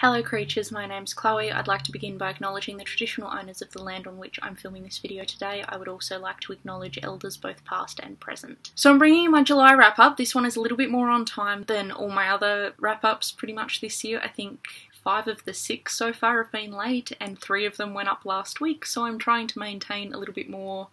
Hello creatures, my name's Chloe. I'd like to begin by acknowledging the traditional owners of the land on which I'm filming this video today. I would also like to acknowledge elders both past and present. So I'm bringing you my July wrap up. This one is a little bit more on time than all my other wrap ups pretty much this year. I think five of the six so far have been late and three of them went up last week so I'm trying to maintain a little bit more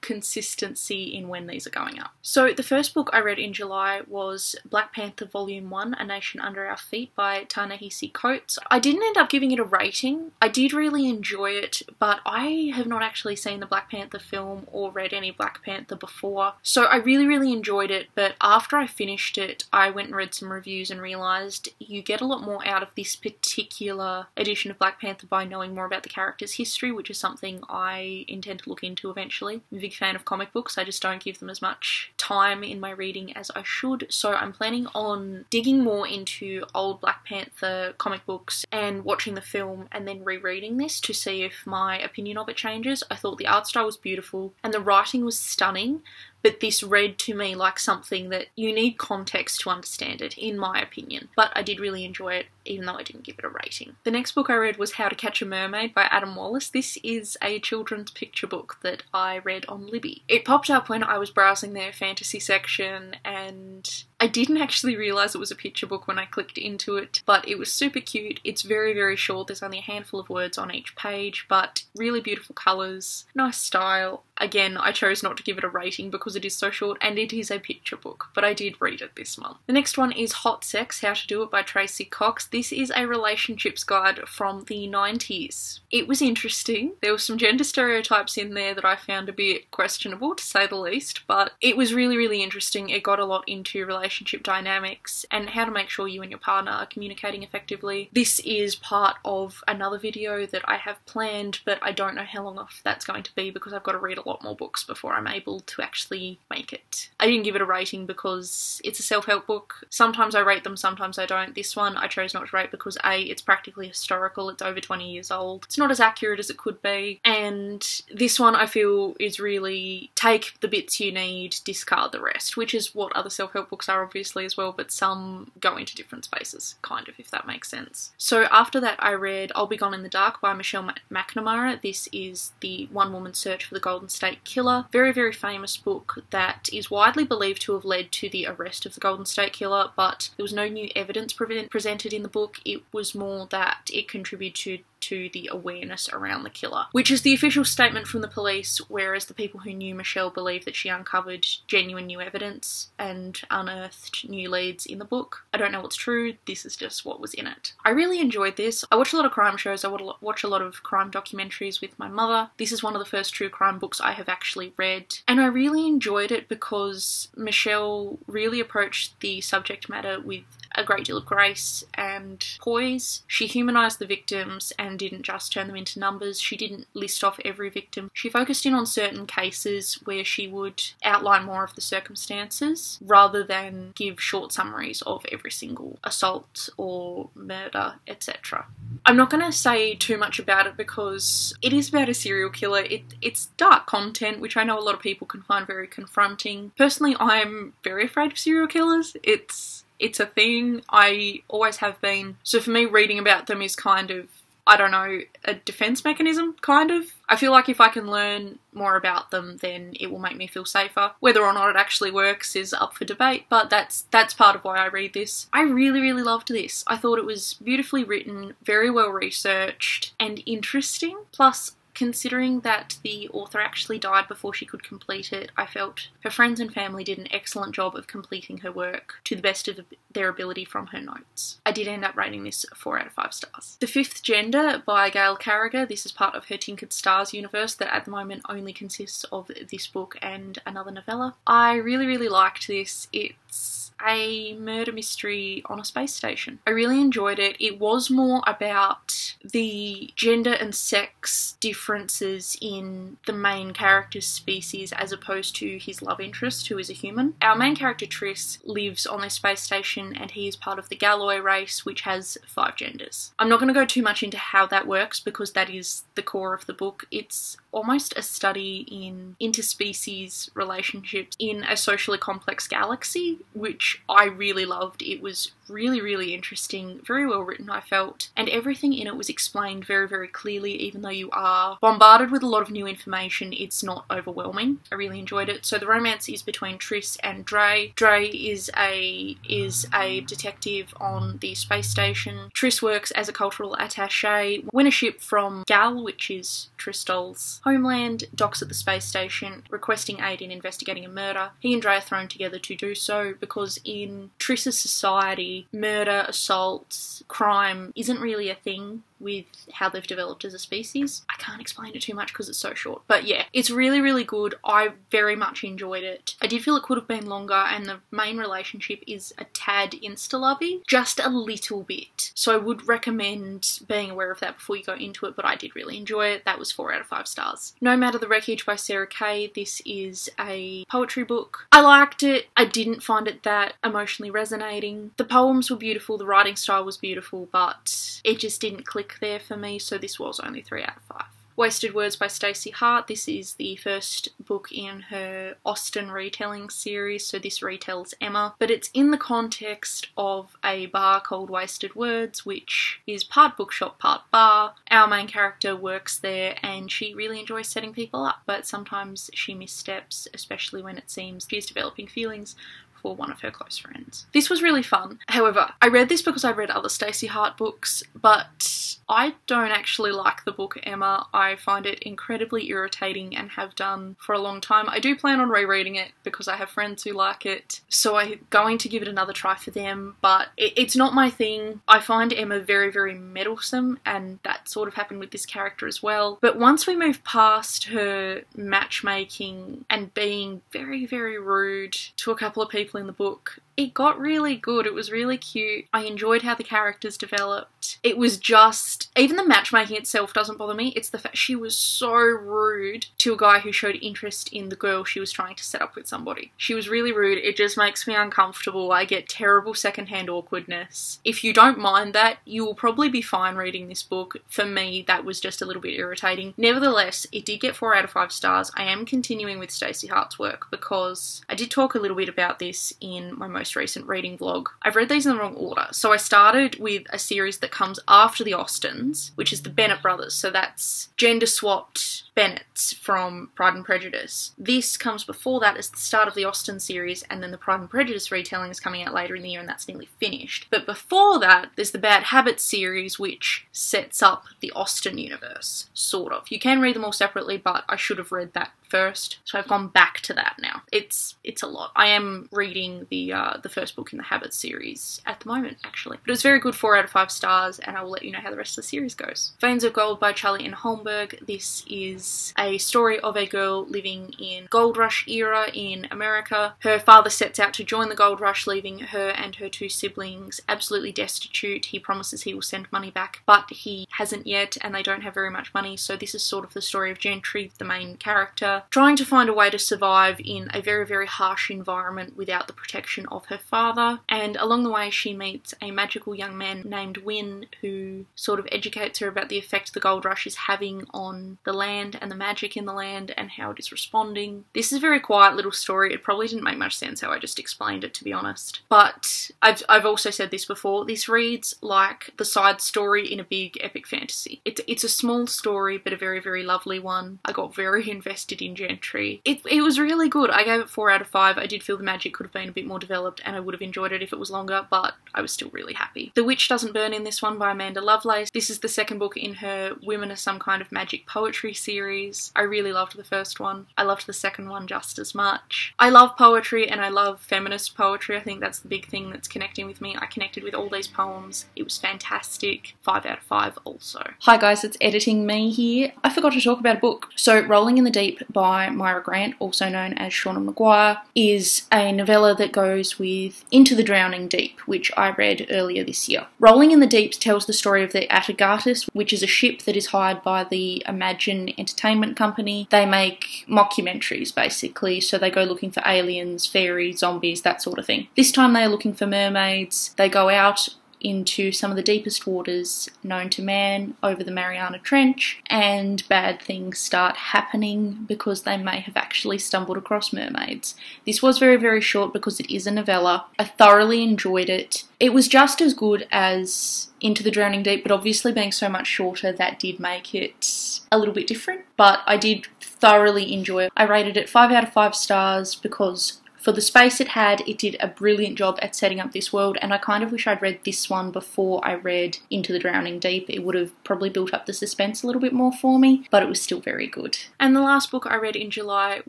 consistency in when these are going up. So the first book I read in July was Black Panther Volume 1, A Nation Under Our Feet by Ta-Nehisi Coates. I didn't end up giving it a rating. I did really enjoy it, but I have not actually seen the Black Panther film or read any Black Panther before. So I really, really enjoyed it, but after I finished it, I went and read some reviews and realised you get a lot more out of this particular edition of Black Panther by knowing more about the character's history, which is something I intend to look into eventually fan of comic books. I just don't give them as much time in my reading as I should. So I'm planning on digging more into old Black Panther comic books and watching the film and then rereading this to see if my opinion of it changes. I thought the art style was beautiful and the writing was stunning, but this read to me like something that you need context to understand it, in my opinion. But I did really enjoy it, even though I didn't give it a rating. The next book I read was How to Catch a Mermaid by Adam Wallace. This is a children's picture book that I read on Libby. It popped up when I was browsing their fantasy section and I didn't actually realise it was a picture book when I clicked into it, but it was super cute. It's very, very short. There's only a handful of words on each page, but really beautiful colours, nice style. Again, I chose not to give it a rating because it is so short and it is a picture book, but I did read it this month. The next one is Hot Sex How to Do It by Tracey Cox. This is a relationships guide from the 90s. It was interesting. There were some gender stereotypes in there that I found a bit questionable, to say the least, but it was really, really interesting. It got a lot into relationship dynamics and how to make sure you and your partner are communicating effectively. This is part of another video that I have planned, but I don't know how long off that's going to be because I've got to read a lot more books before I'm able to actually make it. I didn't give it a rating because it's a self-help book. Sometimes I rate them, sometimes I don't. This one I chose not to rate because A, it's practically historical, it's over 20 years old. It's not as accurate as it could be, and this one I feel is really take the bits you need, discard the rest, which is what other self-help books are obviously as well, but some go into different spaces, kind of, if that makes sense. So after that I read I'll Be Gone in the Dark by Michelle McNamara. This is the one woman search for the Golden State Killer. Very, very famous book that is widely believed to have led to the arrest of the Golden State Killer, but there was no new evidence pre presented in the book. It was more that it contributed to the awareness around the killer, which is the official statement from the police, whereas the people who knew Michelle believe that she uncovered genuine new evidence and unearthed new leads in the book. I don't know what's true, this is just what was in it. I really enjoyed this. I watch a lot of crime shows, I watch a lot of crime documentaries with my mother. This is one of the first true crime books I have actually read, and I really enjoyed it because Michelle really approached the subject matter with a great deal of grace and poise. She humanised the victims and didn't just turn them into numbers. She didn't list off every victim. She focused in on certain cases where she would outline more of the circumstances rather than give short summaries of every single assault or murder, etc. I'm not going to say too much about it because it is about a serial killer. It, it's dark content, which I know a lot of people can find very confronting. Personally, I'm very afraid of serial killers. It's it's a thing. I always have been. So for me, reading about them is kind of, I don't know, a defense mechanism, kind of. I feel like if I can learn more about them, then it will make me feel safer. Whether or not it actually works is up for debate, but that's that's part of why I read this. I really, really loved this. I thought it was beautifully written, very well researched, and interesting. Plus, Considering that the author actually died before she could complete it, I felt her friends and family did an excellent job of completing her work to the best of their ability from her notes. I did end up rating this 4 out of 5 stars. The Fifth Gender by Gail Carriger. This is part of her Tinkered Stars universe that at the moment only consists of this book and another novella. I really, really liked this. It's a murder mystery on a space station. I really enjoyed it. It was more about the gender and sex differences in the main character's species as opposed to his love interest, who is a human. Our main character, Triss, lives on this space station and he is part of the Galloway race, which has five genders. I'm not going to go too much into how that works because that is the core of the book. It's almost a study in interspecies relationships in a socially complex galaxy, which I really loved. It was really, really interesting, very well written, I felt, and everything in it was explained very, very clearly, even though you are bombarded with a lot of new information, it's not overwhelming. I really enjoyed it. So the romance is between Triss and Dre. Dre is a is a detective on the space station. Triss works as a cultural attaché. When a ship from Gal, which is Tristol's homeland, docks at the space station, requesting aid in investigating a murder, he and Dre are thrown together to do so because in Triss's society, murder, assault, crime isn't really a thing with how they've developed as a species. I can't explain it too much because it's so short. But yeah, it's really, really good. I very much enjoyed it. I did feel it could have been longer, and the main relationship is a tad insta lovey, just a little bit. So I would recommend being aware of that before you go into it, but I did really enjoy it. That was 4 out of 5 stars. No Matter the Wreckage by Sarah Kay. This is a poetry book. I liked it. I didn't find it that emotionally resonating. The poems were beautiful, the writing style was beautiful, but it just didn't click there for me, so this was only 3 out of 5. Wasted Words by Staci Hart. This is the first book in her Austen retelling series, so this retells Emma, but it's in the context of a bar called Wasted Words, which is part bookshop, part bar. Our main character works there and she really enjoys setting people up, but sometimes she missteps, especially when it seems she's developing feelings for one of her close friends. This was really fun. However, I read this because I read other Staci Hart books, but I don't actually like the book Emma. I find it incredibly irritating and have done for a long time. I do plan on rereading it because I have friends who like it, so I'm going to give it another try for them, but it, it's not my thing. I find Emma very, very meddlesome, and that sort of happened with this character as well. But once we move past her matchmaking and being very, very rude to a couple of people in the book. It got really good. It was really cute. I enjoyed how the characters developed. It was just, even the matchmaking itself doesn't bother me. It's the fact she was so rude to a guy who showed interest in the girl she was trying to set up with somebody. She was really rude. It just makes me uncomfortable. I get terrible secondhand awkwardness. If you don't mind that, you will probably be fine reading this book. For me, that was just a little bit irritating. Nevertheless, it did get 4 out of 5 stars. I am continuing with Staci Hart's work because I did talk a little bit about this in my most recent reading vlog. I've read these in the wrong order. So I started with a series that comes after the Austens, which is the Bennet brothers. So that's gender swapped Bennets from Pride and Prejudice. This comes before that as the start of the Austen series, and then the Pride and Prejudice retelling is coming out later in the year, and that's nearly finished. But before that, there's the Bad Habits series, which sets up the Austen universe, sort of. You can read them all separately, but I should have read that first, so I've gone back to that now. It's it's a lot. I am reading the uh, the first book in the Habits series at the moment, actually, but it was very good, four out of five stars, and I will let you know how the rest of the series goes. Veins of Gold by Charlie N. Holmberg. This is a story of a girl living in gold rush era in America. Her father sets out to join the gold rush, leaving her and her two siblings absolutely destitute. He promises he will send money back, but he hasn't yet, and they don't have very much money. So this is sort of the story of Gentry, the main character, trying to find a way to survive in a very, very harsh environment without the protection of her father. And along the way, she meets a magical young man named Win who sort of educates her about the effect the gold rush is having on the land and the magic in the land and how it is responding. This is a very quiet little story. It probably didn't make much sense how I just explained it, to be honest. But I've, I've also said this before. This reads like the side story in a big epic fantasy. It's, it's a small story, but a very, very lovely one. I got very invested in Gentry. It, it was really good. I gave it 4 out of 5. I did feel the magic could have been a bit more developed and I would have enjoyed it if it was longer, but I was still really happy. The Witch Doesn't Burn in this one by Amanda Lovelace. This is the second book in her Women are Some Kind of Magic poetry series series. I really loved the first one. I loved the second one just as much. I love poetry and I love feminist poetry. I think that's the big thing that's connecting with me. I connected with all these poems. It was fantastic. 5 out of 5 also. Hi guys, it's editing me here. I forgot to talk about a book. So Rolling in the Deep by by Mira Grant, also known as Seanan McGuire, is a novella that goes with Into the Drowning Deep, which I read earlier this year. Rolling in the Deep tells the story of the Atargatis, which is a ship that is hired by the Imagine Entertainment Company. They make mockumentaries basically, so they go looking for aliens, fairies, zombies, that sort of thing. This time they are looking for mermaids. They go out into some of the deepest waters known to man over the Mariana Trench, and bad things start happening because they may have actually stumbled across mermaids. This was very, very short because it is a novella. I thoroughly enjoyed it. It was just as good as Into the Drowning Deep, but obviously being so much shorter, that did make it a little bit different. But I did thoroughly enjoy it. I rated it 5 out of 5 stars because for the space it had, it did a brilliant job at setting up this world, and I kind of wish I'd read this one before I read Into the Drowning Deep. It would have probably built up the suspense a little bit more for me, but it was still very good. And the last book I read in July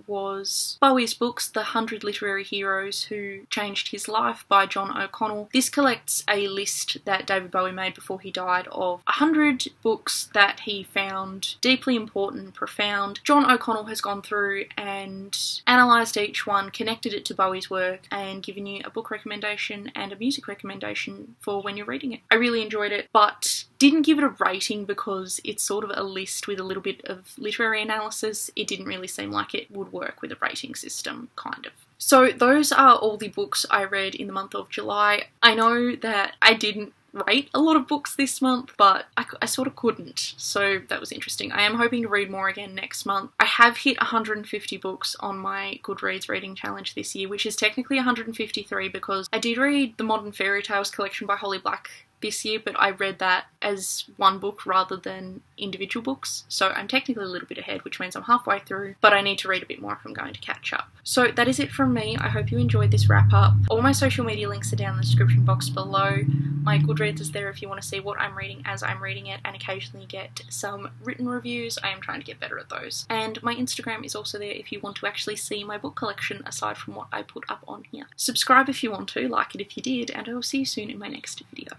was Bowie's books, The Hundred Literary Heroes Who Changed His Life by John O'Connell. This collects a list that David Bowie made before he died of a 100 books that he found deeply important, profound. John O'Connell has gone through and analysed each one, connected it to Bowie's work and given you a book recommendation and a music recommendation for when you're reading it. I really enjoyed it, but didn't give it a rating because it's sort of a list with a little bit of literary analysis. It didn't really seem like it would work with a rating system, kind of. So, those are all the books I read in the month of July. I know that I didn't rate a lot of books this month, but I, I, sort of couldn't, so that was interesting. I am hoping to read more again next month. I have hit 150 books on my Goodreads reading challenge this year, which is technically 153 because I did read the Modern Fairy Tales collection by Holly Black this year, but I read that as one book rather than individual books. So I'm technically a little bit ahead, which means I'm halfway through, but I need to read a bit more if I'm going to catch up. So that is it from me. I hope you enjoyed this wrap up. All my social media links are down in the description box below. My Goodreads is there if you want to see what I'm reading as I'm reading it and occasionally get some written reviews. I am trying to get better at those. And my Instagram is also there if you want to actually see my book collection aside from what I put up on here. Subscribe if you want to, like it if you did, and I will see you soon in my next video.